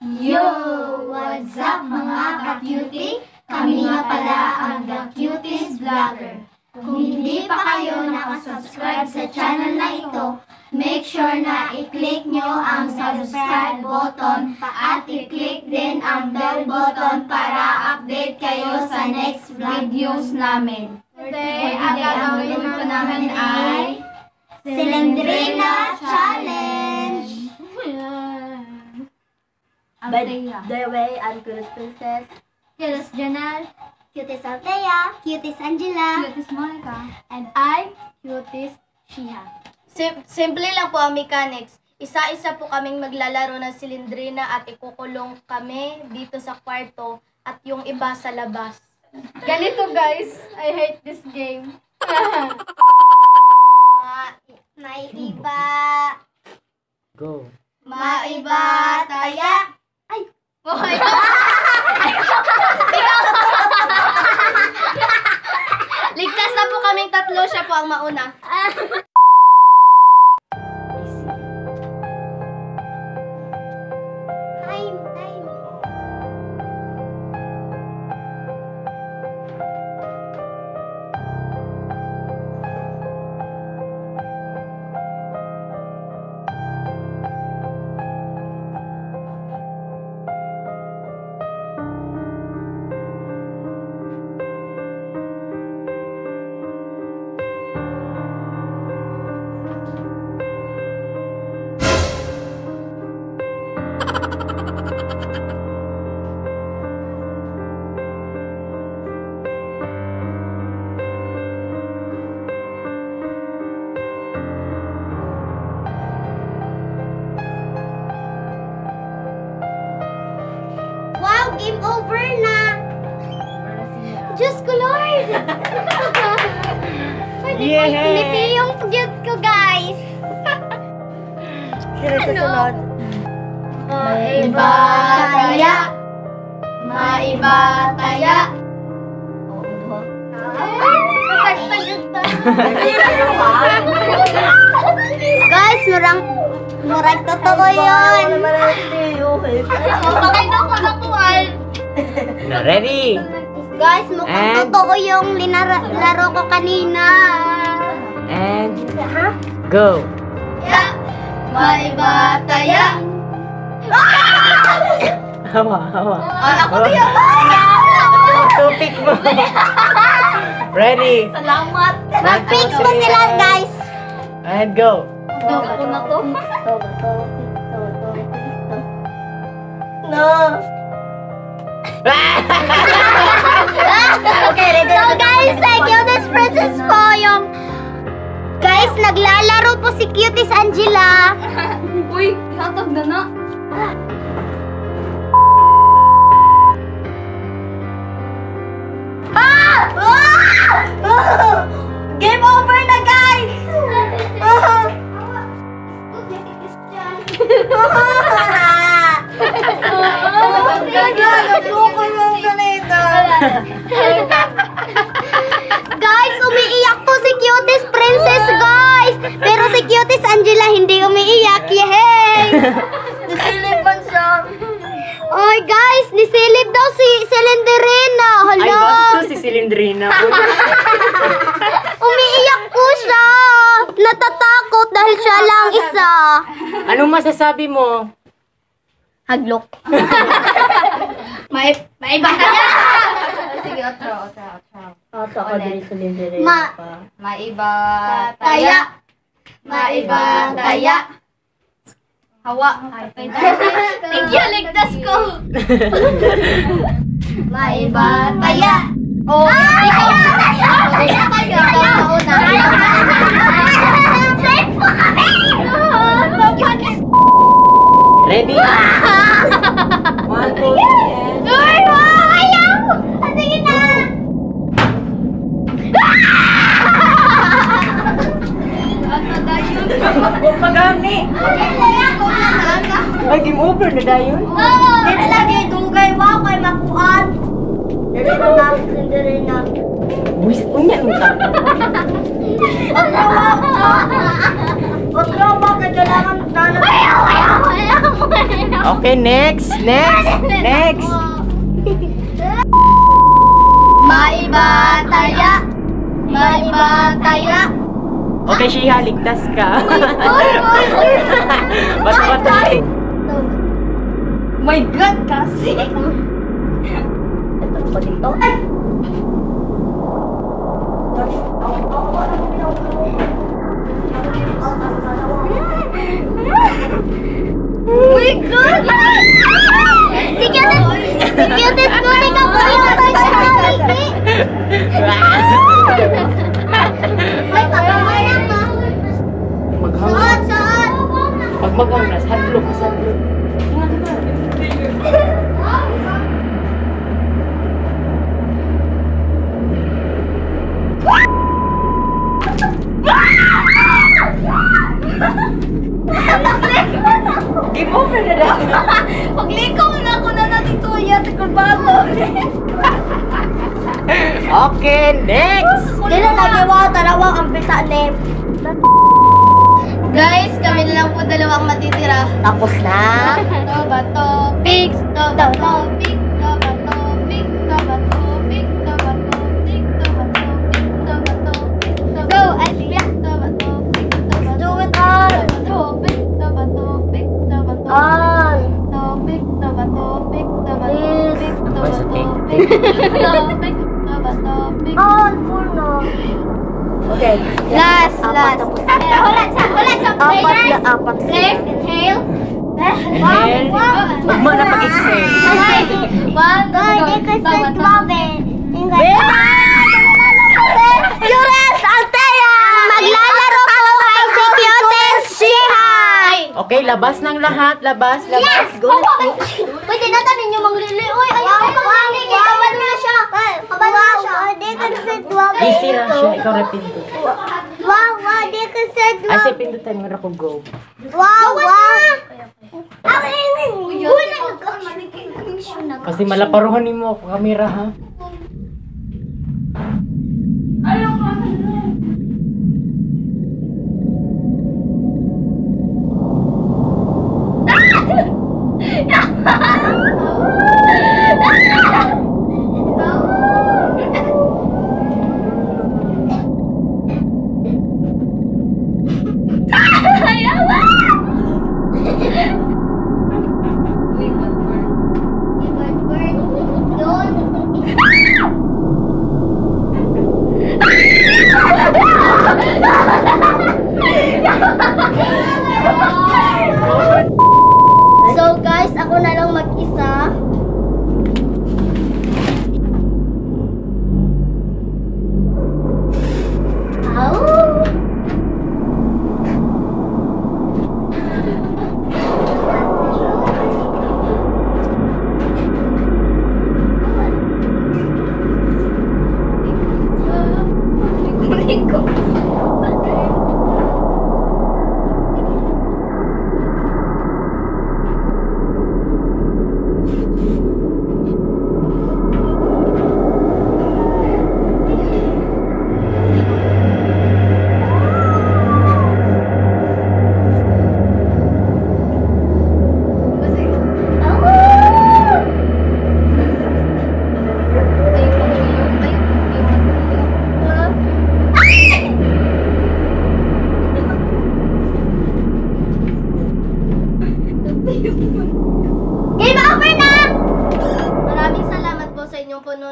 Yo! What's up mga ka-cutie? Kami nga pala ang The Cuties Vlogger. Kung hindi pa kayo nakasubscribe sa channel na ito, make sure na i-click nyo ang subscribe button at i-click din ang bell button para update kayo sa next videos namin. Today, ang gagawin po namin ay Silendrina Challenge! By the way, I'm Kudos Princess. Cuties Janelle, Cuties Althea, Cuties Angela, Cuties Monica, and I, Cuties Shiha. Sim- simple lang po ang mechanics. Isa-isa po kaming maglalaro ng silindrina at ikukulong kami dito sa kwarto at yung iba sa labas. Ganito guys, I hate this game. Ma maiba, Go. maiba, taya. Ay, Boy! Ligtas na po kaming tatlo, siya po ang mauna. Yeah. ngiti yung cute ko, guys. Sino susunod? Maiba taya. Maiba taya. Guys, murang murang totoo yun. Ready? Guys, mukhang And- totoo yung linaro ko kanina. And go. Ya. Maiba taya. Hawa, hawa. Ako diya. Tupik mo. Ready? Salamat. Mag-fix mo sila, guys. And go. Ako na to. No. So guys, sa Cuties Princess po yung Guys, naglalaro po si Cuties Angela. Uy, hatag na na. Ah! Ah! Game over na, guys, Cuties Angela hindi umiiyak, yehey! Nasilipan siya. Oy, guys, nisilip daw si Celenderina. Ay, Hala! basto si Silindrina. Umiiyak po siya. Natatakot dahil siya lang isa. Anong masasabi mo? Haglok. may, may iba taya. Sige, otro, otro, otro. Ata ka din sa lindere. Ma- Maiba taya. Maiba taya. Hawa. You, ligtas ko. Maiba taya. Oh, ikaw. Taya, taya, taya. Safe po kami! Ready? One, two, three, and... Uy, wow, ayaw! Ah, Sige na! Pagami! Ay, game over na dayon. Dito lagi dugay wa kay makuan. Dali na na sa lindere na. Buisit unya mo ka. Huwag ka ba. Ayaw, ayaw, ayaw. Okay. Next, next, next. Maiba taya. Maiba taya. Okay, Shiha, ligtas ka. Bato, bato. My God, kasi. Ito pa dito. Ay! My God! Si Cutis, si Cutis Monica po yung pagkakaliki. Ay, Pag maghang na, sadlok, sadlok. Game over na lang. Paglikaw na ako na natin tuya, tikulbato. Okay, next. Dili lagi mo tarawang ang bisa ni. Guys, kami na lang po dalawang matitira. Tapos na. Toba topics, toba topic, toba topic, toba topic, toba topic, toba topic, toba topic, Go, Alvia! Toba topic, toba Do it all. topic, toba topic, toba topic, All. topic, toba topic, toba topic, toba topic, topic, toba topic. All full no. Okay. Last, Apat last. Eh, Hulat sa, hulat sa Apat na apat. Players, inhale. Inhale. Huwag mo na pag-exhale. One, kasi tawa, tawa. grabe. Cures Altea! Maglalaro pa kay si Cutes Shihay! Okay, labas ng lahat. Labas, labas. Go, go. Pwede na tanin yung manglili. Uy, ayaw ko kamali. Kabalo na siya. Kabalo na siya. Duwag. Easy ra siya. Ikaw ra pindot. Wow, wow, di ka sa Ay, duwag. say pindutan mo ra ko go. Wow, wow. Uy, na Kasi malaparuhan ni mo ako kamera ha.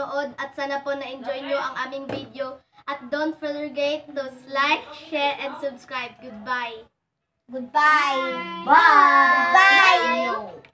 Panonood at sana po na-enjoy nyo ang aming video. At don't forget to like, share, and subscribe. Goodbye! Goodbye. Bye. Bye.